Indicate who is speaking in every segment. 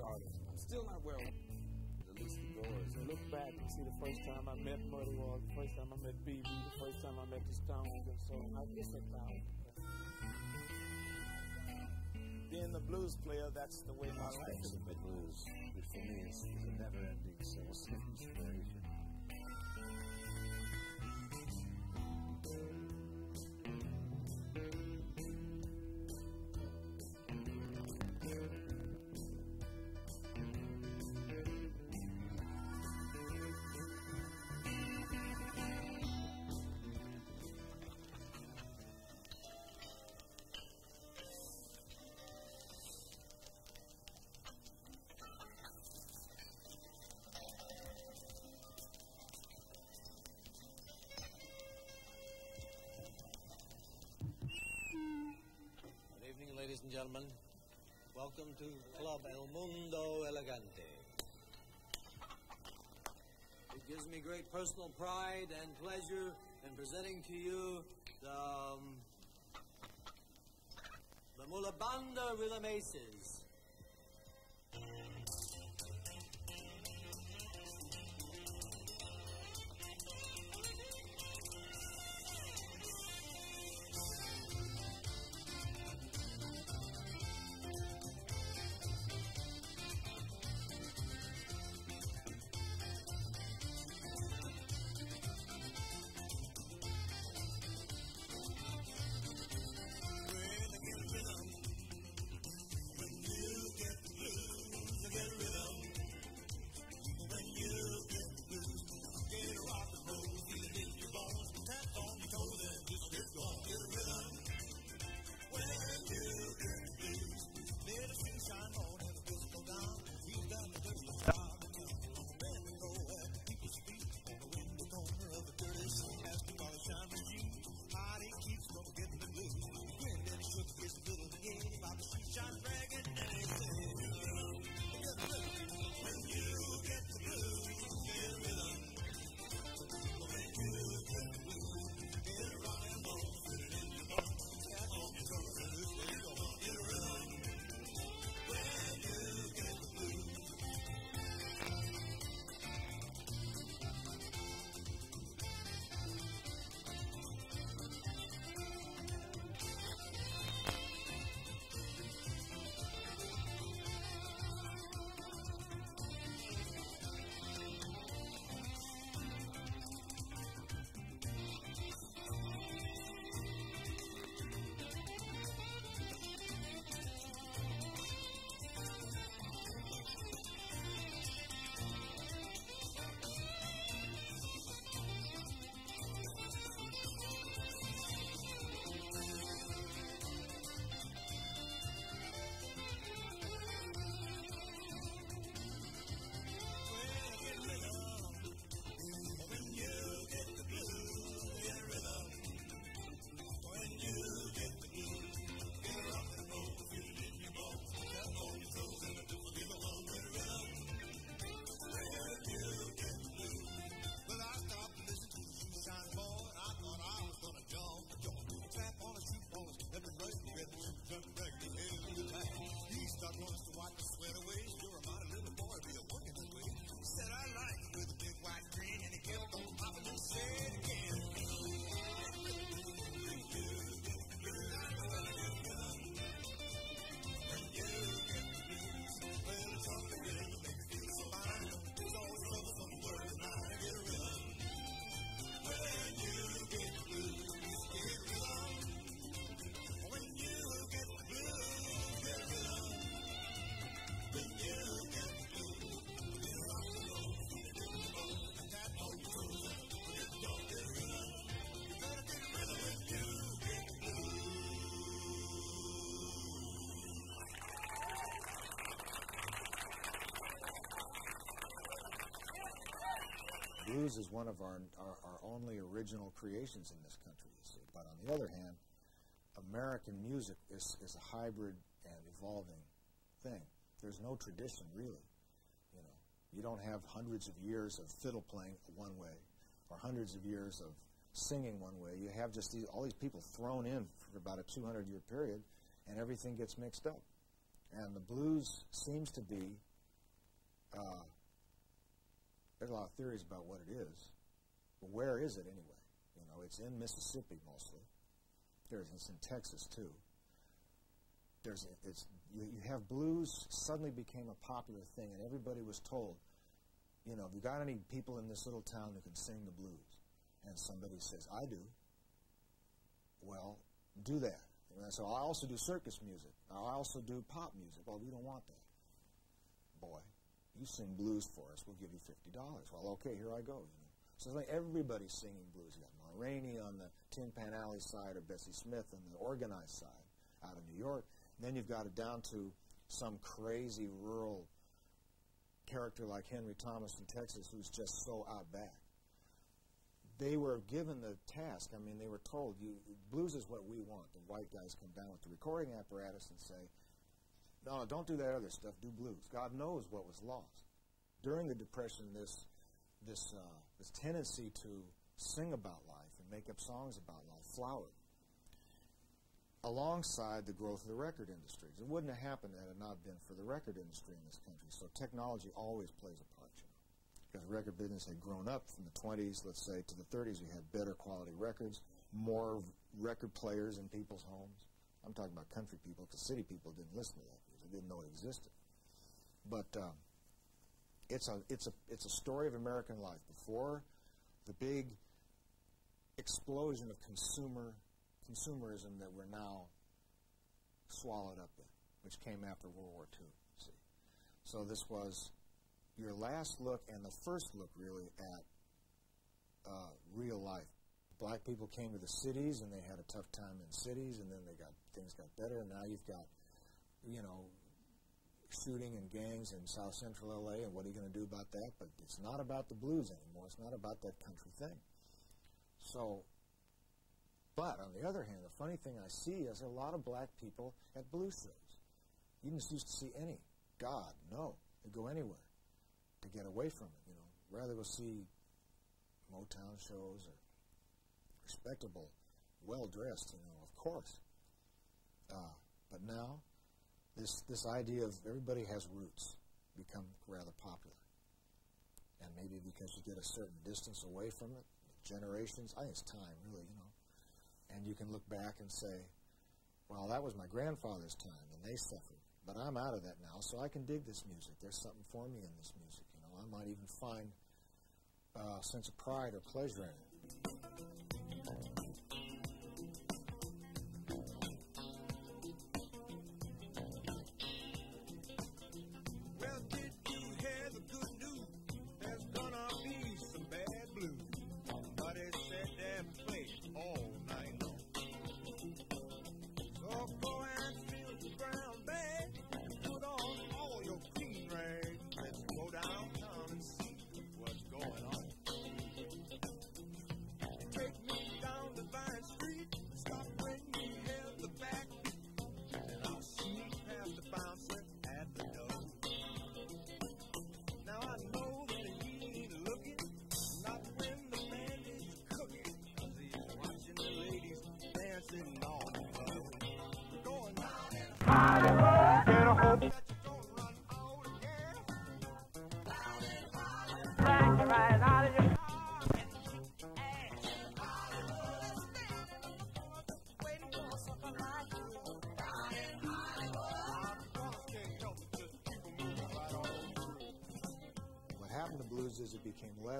Speaker 1: artists. I'm still not where I the least doors.
Speaker 2: And look back and see the first time I met Muddy Waters, the first time I met BB, the first time I met the Stones, and so I guess a thousand. Being the blues player, that's the way my life is.
Speaker 3: The blues, which for me is a never-ending source of
Speaker 4: ladies and gentlemen. Welcome to Club El Mundo Elegante. It gives me great personal pride and pleasure in presenting to you the, um, the Mulabanda Rhythm Aces.
Speaker 3: Blues is one of our, our, our only original creations in this country, you see. But on the other hand, American music is, is a hybrid and evolving thing. There's no tradition, really. You know, you don't have hundreds of years of fiddle playing one way or hundreds of years of singing one way. You have just these, all these people thrown in for about a 200 year period, and everything gets mixed up. And the blues seems to be Uh, there's a lot of theories about what it is, but where is it anyway? You know, it's in Mississippi mostly. There's it's in Texas too. There's it's you, you have blues suddenly became a popular thing, and everybody was told, you know, have you got any people in this little town who can sing the blues? And somebody says, I do. Well, do that. And so I also do circus music. I also do pop music. Well, we don't want that. Boy, you sing blues for us, we'll give you fifty dollars. Well, okay, here I go. You know. So it's like everybody's singing blues. You got Ma Rainey on the Tin Pan Alley side, or Bessie Smith on the organized side out of New York. And then you've got it down to some crazy rural character like Henry Thomas in Texas, who's just so out back. They were given the task. I mean, they were told, "You blues is what we want." The white guys come down with the recording apparatus and say, no, don't do that other stuff. Do blues. God knows what was lost during the Depression. This this uh, this tendency to sing about life and make up songs about life flowered alongside the growth of the record industries. It wouldn't have happened had it not been for the record industry in this country. So technology always plays a part, you know. Because the record business had grown up from the 20s, let's say, to the 30s. We had better quality records, more record players in people's homes. I'm talking about country people because city people didn't listen to that didn't know it existed. But um, it's a it's a it's a story of American life before the big explosion of consumer consumerism that we're now swallowed up in, which came after World War II. See, so this was your last look and the first look really at uh, real life. Black people came to the cities and they had a tough time in cities, and then they got things got better, and now you've got you know, shooting and gangs in South Central LA, and what are you going to do about that? But it's not about the blues anymore. It's not about that country thing. So, but on the other hand, the funny thing I see is a lot of black people at blues shows. You didn't used to see any. God, no. They go anywhere to get away from it, you know. Rather go see Motown shows or respectable, well dressed, you know, of course. Uh, but now this this idea of everybody has roots become rather popular. And maybe because you get a certain distance away from it, generations, I think it's time, really, you know. And you can look back and say, well, that was my grandfather's time, and they suffered. But I'm out of that now, so I can dig this music. There's something for me in this music. You know, I might even find uh, a sense of pride or pleasure in it.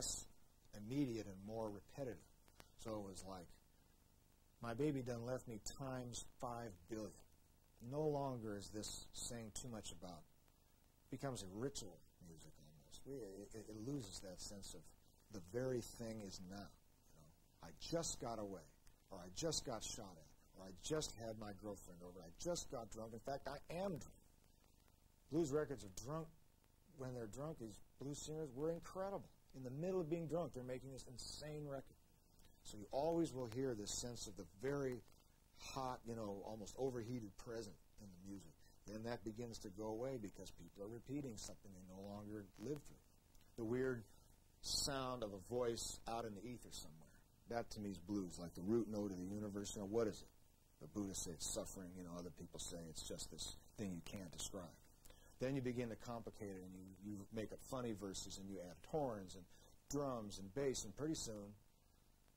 Speaker 3: Less immediate and more repetitive. So it was like, my baby done left me times five billion. No longer is this saying too much about. It becomes a ritual music almost. We, it, it, loses that sense of the very thing is now. You know, I just got away, or I just got shot at, or I just had my girlfriend over. I just got drunk. In fact, I am drunk. Blues records are drunk when they're drunk. These blues singers were incredible. In the middle of being drunk, they're making this insane record. So you always will hear this sense of the very hot, you know, almost overheated present in the music. Then that begins to go away because people are repeating something they no longer live through. The weird sound of a voice out in the ether somewhere. That to me is blues, like the root note of the universe. You know, what is it? The Buddhists say it's suffering. You know, other people say it's just this thing you can't describe. Then you begin to complicate it, and you, you make up funny verses, and you add horns and drums and bass, and pretty soon,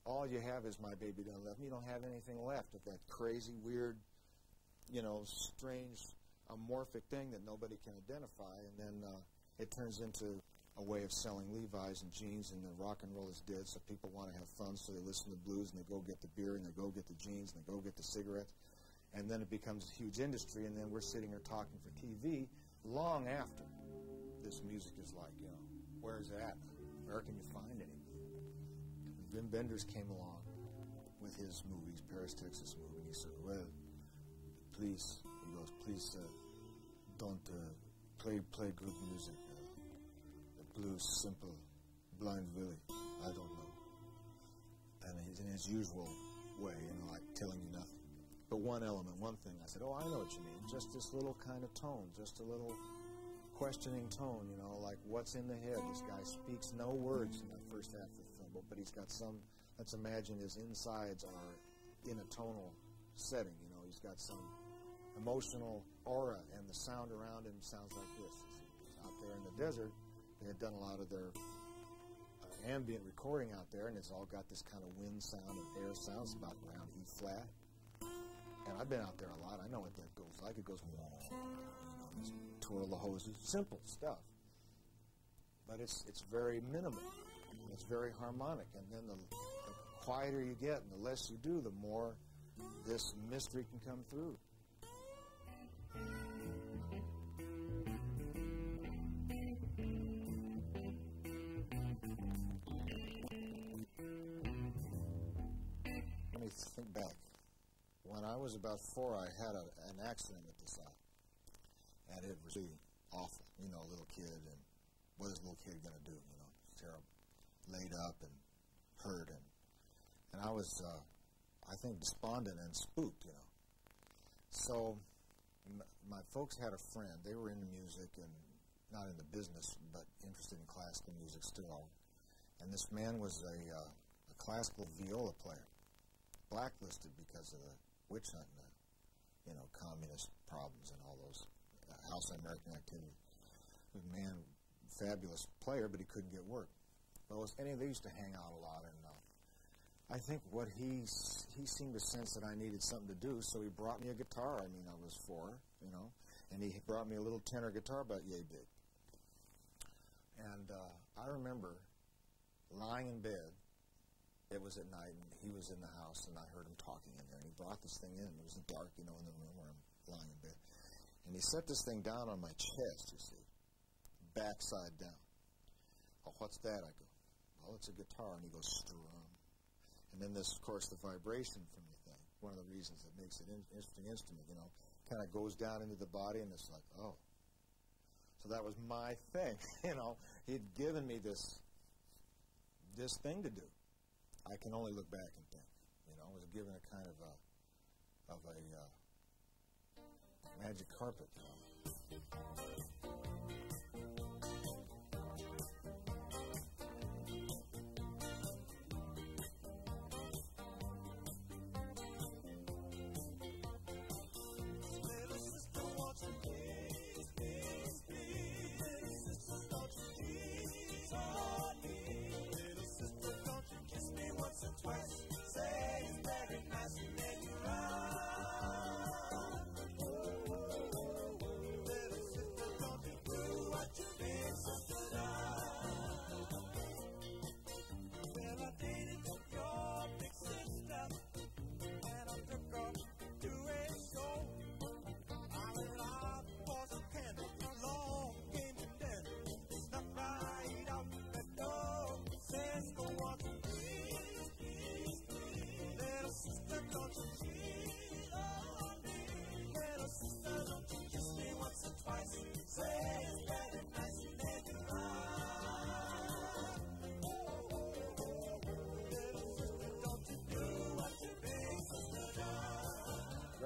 Speaker 3: all you have is My Baby Done Left Me. You don't have anything left of that crazy, weird, you know, strange, amorphic thing that nobody can identify, and then uh, it turns into a way of selling Levi's and jeans, and the rock and roll is dead, so people want to have fun, so they listen to blues, and they go get the beer, and they go get the jeans, and they go get the cigarettes, and then it becomes a huge industry, and then we're sitting here talking for TV long after this music is like, you know, where is it at? Where can you find it? Wim Wenders came along with his movies, Paris, Texas movie, and he said, well, please, he goes, please uh, don't uh, play play good music. Uh, the blues, simple, blind Willie, I don't know. And in his usual way, you know, like telling you nothing. One element, one thing, I said, oh, I know what you mean. Just this little kind of tone, just a little questioning tone, you know, like what's in the head. This guy speaks no words in the first half of the film, but he's got some, let's imagine his insides are in a tonal setting, you know, he's got some emotional aura, and the sound around him sounds like this. Out there in the desert, they had done a lot of their uh, ambient recording out there, and it's all got this kind of wind sound and air sounds about around E flat. And I've been out there a lot. I know what that goes like. It goes, twirl the hoses, simple stuff. But it's it's very minimal. It's very harmonic. And then the, the quieter you get and the less you do, the more this mystery can come through. I was about four, I had a, an accident at this eye, and it was really awful. You know, a little kid, and what is a little kid going to do? You know, terrible. Laid up and hurt, and and I was, uh, I think, despondent and spooked. You know, so my folks had a friend. They were into music and not in the business, but interested in classical music still. And this man was a, uh, a classical viola player, blacklisted because of the witch hunt and you know, communist problems and all those uh, outside American activity. The man, fabulous player, but he couldn't get work. Well, any they used to hang out a lot, and uh, I think what he he seemed to sense that I needed something to do, so he brought me a guitar. I mean, I was four, you know, and he brought me a little tenor guitar about yay big. And uh, I remember lying in bed. It was at night, and he was in the house, and I heard him talking in there. And he brought this thing in. It was dark, you know, in the room where I'm lying in bed. And he set this thing down on my chest, you see, backside down. Oh, what's that? I go, well, it's a guitar. And he goes, strum. And then this, of course, the vibration from the thing. One of the reasons that makes it an interesting instrument, you know, kind of goes down into the body, and it's like, oh. So that was my thing, you know. He'd given me this this thing to do. I can only look back and think, you know, I was given a kind of a of a uh, magic carpet. You know.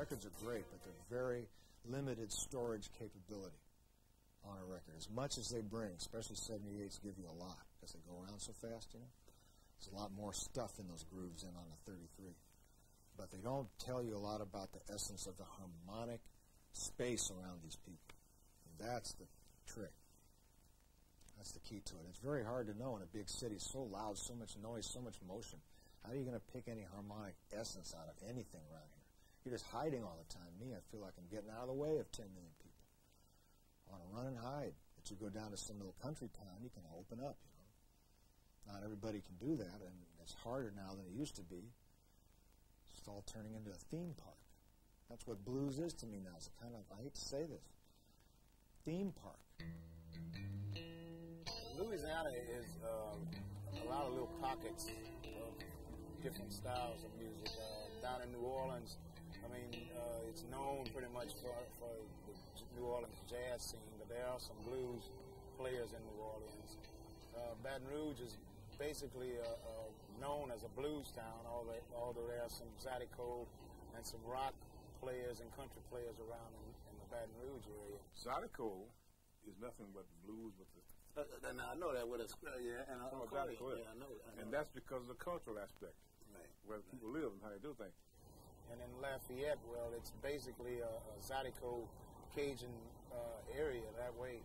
Speaker 3: Records are great, but they're very limited storage capability on a record. As much as they bring, especially 78s give you a lot because they go around so fast, you know. There's a lot more stuff in those grooves than on a 33. But they don't tell you a lot about the essence of the harmonic space around these people. You That's the trick. That's the key to it. It's very hard to know in a big city, so loud, so much noise, so much motion. How are you going to pick any harmonic essence out of anything around here? You're just hiding all the time. Me, I feel like I'm getting out of the way of 10 million people. I want to run and hide. But you go down to some little country town, you can open up, you know. Not everybody can do that, and it's harder now than it used to be. It's all turning into a theme park. That's what blues is to me now. It's kind of, I hate to say this, theme park.
Speaker 2: Louisiana is um, a lot of little pockets of different styles of music. Uh, down in New Orleans, I mean, uh, it's known pretty much for, for the New Orleans jazz scene, but there are some blues players in New Orleans. Uh, Baton Rouge is basically uh, uh, known as a blues town, although, although there are some Zydeco and some rock players and country players around in, in the Baton Rouge area.
Speaker 5: Zydeco is nothing but the blues, but the
Speaker 2: Uh, and I know that with us, uh, yeah, and I,
Speaker 5: Oh,
Speaker 2: of
Speaker 5: got
Speaker 2: course,
Speaker 5: it, go ahead.
Speaker 2: yeah, I know, I know.
Speaker 5: and that's because of the cultural aspect,
Speaker 2: right.
Speaker 5: where people live and how they do things.
Speaker 2: And in Lafayette, well, it's basically a, a Zydeco Cajun uh, area that way.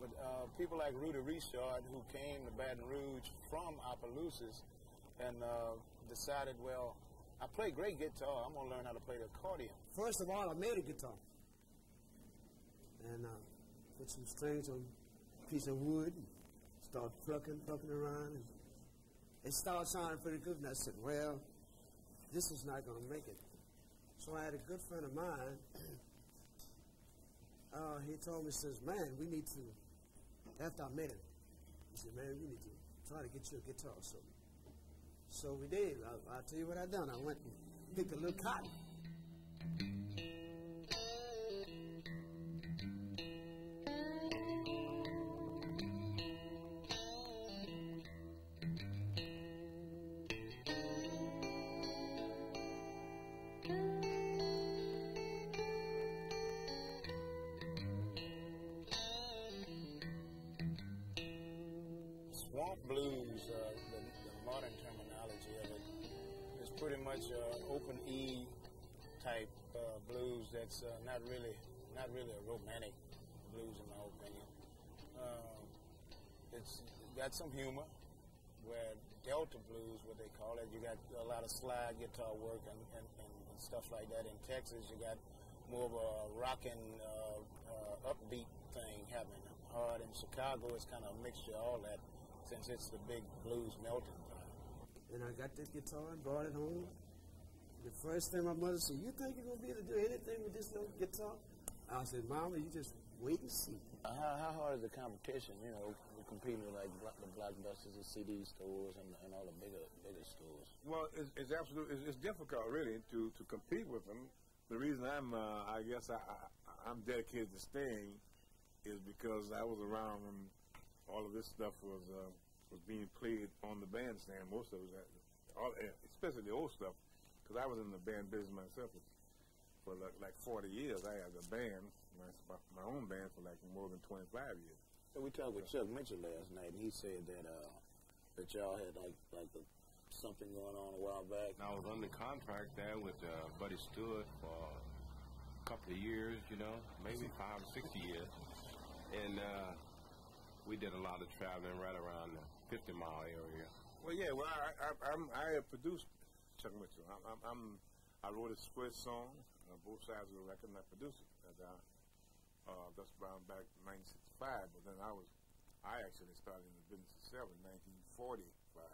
Speaker 2: But uh, people like Rudy Richard, who came to Baton Rouge from Opelousas, and uh, decided, well, I play great guitar. I'm gonna learn how to play the accordion.
Speaker 6: First of all, I made a guitar. And uh, put some strings on a piece of wood and started plucking, plucking around. And it started sounding pretty good. And I said, well, this is not going to make it. So I had a good friend of mine. Uh, he told me, says, man, we need to, after I met him, he said, man, we need to try to get you a guitar or something. So we did. I, I'll tell you what I done. I went and picked a little cotton.
Speaker 2: Much uh, open E type uh, blues. That's uh, not really not really a romantic blues in my opinion. Um, it's got some humor. Where Delta blues, what they call it, you got a lot of slide guitar work and, and, and stuff like that. In Texas, you got more of a rocking, uh, uh, upbeat thing happening. Hard in Chicago, it's kind of a mixture of all that since it's the big blues melting pot.
Speaker 6: And I got this guitar and brought it home. The first thing my mother said, "You think you're gonna be able to do anything with this little guitar?" I said, "Mama, you just wait and see."
Speaker 2: Uh, how, how hard is the competition? You know, we're competing with like the blockbusters, the CD stores, and, and all the bigger bigger stores.
Speaker 5: Well, it's, it's absolutely it's, it's difficult really to, to compete with them. The reason I'm uh, I guess I, I I'm dedicated to staying is because I was around when all of this stuff was uh, was being played on the bandstand. Most of it, all, eh, especially the old stuff, because I was in the band business myself for like, like 40 years. I had a band, my, my own band for like more than 25 years.
Speaker 2: So we talked with Chuck Mitchell last night, and he said that uh, that y'all had like like a, something going on a while back.
Speaker 7: I was under contract there with uh, Buddy Stewart for a couple of years, you know, maybe five or six years. And uh, we did a lot of traveling right around the 50 mile area.
Speaker 5: Well, yeah. Well, I I, I'm, I have produced Chuck Mitchell. I'm, I'm, I'm I wrote his first song, uh, both sides of the record, and I produced it. And, uh, uh, that's around back in 1965. But then I was, I actually started in the business itself in 1945.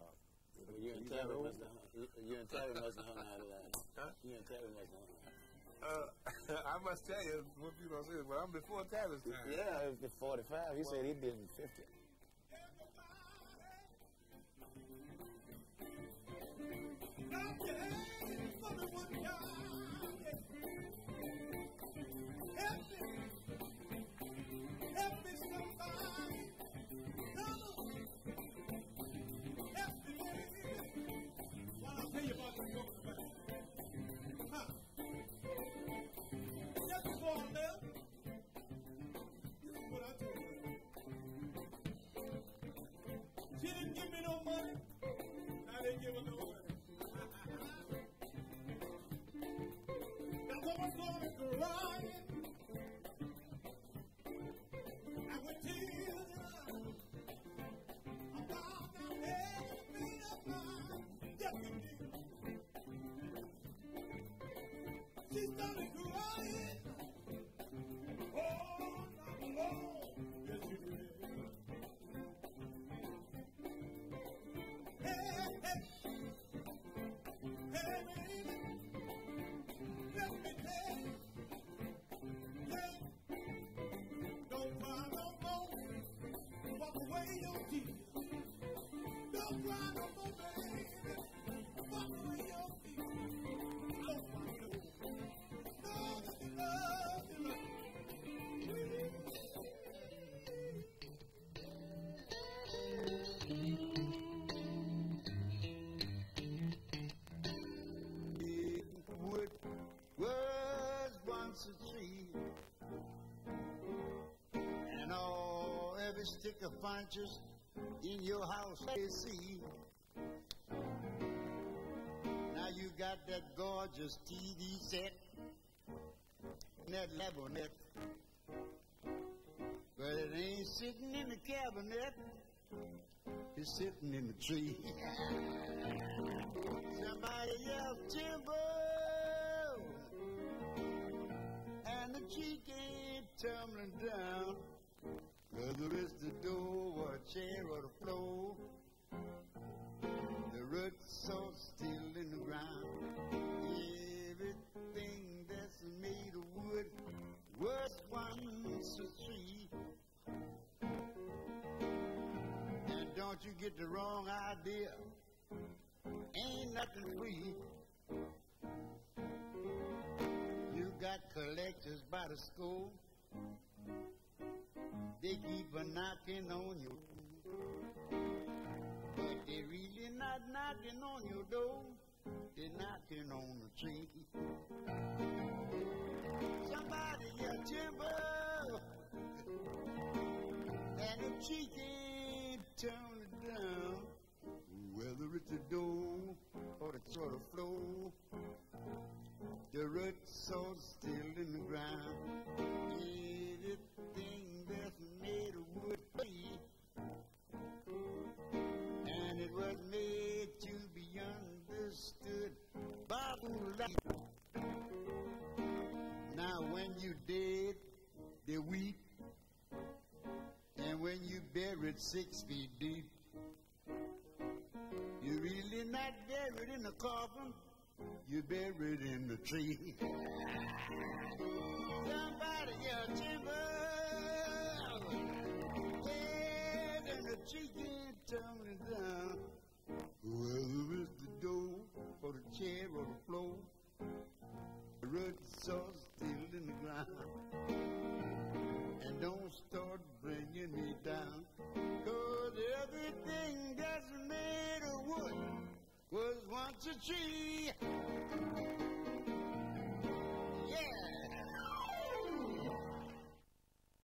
Speaker 5: Uh,
Speaker 2: Well, you and Terry must have you, and Terry must have hung out a lot.
Speaker 5: Huh?
Speaker 2: You and Terry must have hung out.
Speaker 5: Uh, I must tell you, what people don't say well, I'm before Tavis time.
Speaker 2: Yeah, it was 45. He said he did in 50.
Speaker 8: Furniture in your house they see. Now you got that gorgeous TV set, that labonet, but it ain't sitting in the cabinet. It's sitting in the tree. Somebody yelled timber, and the tree came tumbling down. Whether it's the door or a chair or the floor, the roots are still in the ground. Everything that's made of wood was once a tree. And don't you get the wrong idea. Ain't nothing free. You got collectors by the school. They keep a knocking on your door. But they really not knocking on your door. They're knocking on the tree. Somebody yell timber. And tree came tumbling down. Whether it's the door or the sort of floor, the roots are still in the ground. Now when you dead, they weep, and when you buried six feet deep. You're really not buried in the coffin, you're buried in the tree. Somebody yell timber, yeah, and the tree came tumbling down. Whether it's the door or the chair or the floor, the roots are still in the ground. And don't start bringing me down, cause everything that's made of wood was once a tree.